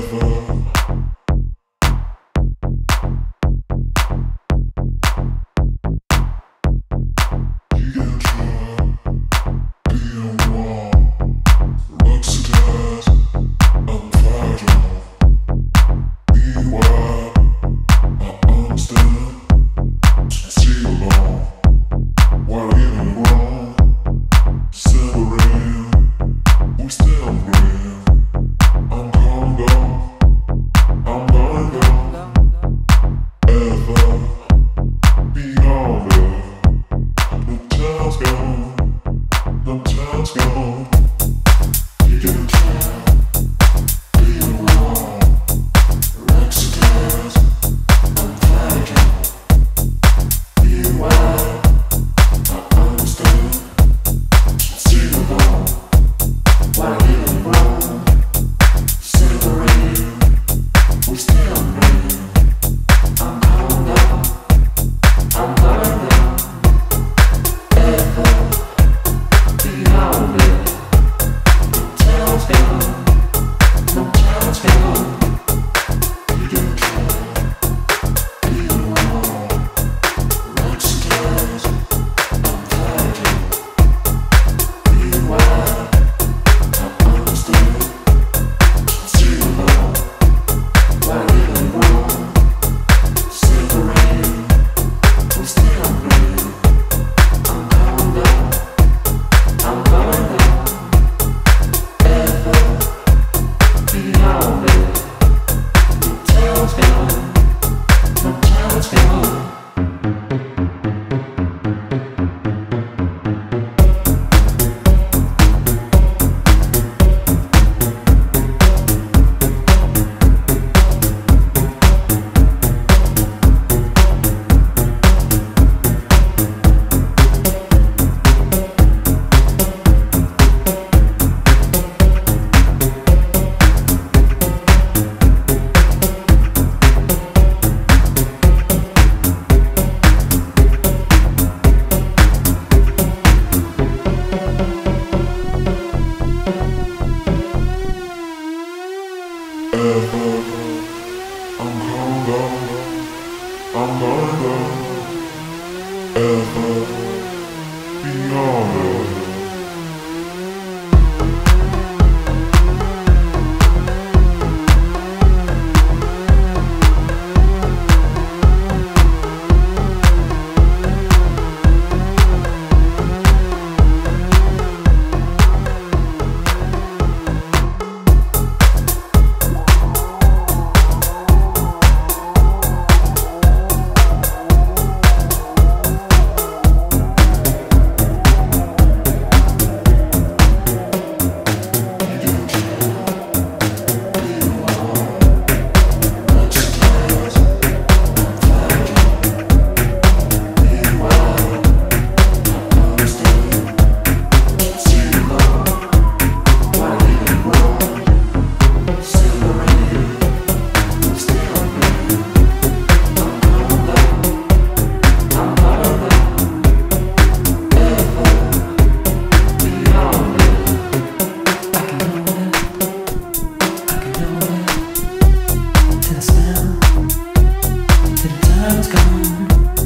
Till the time's gone.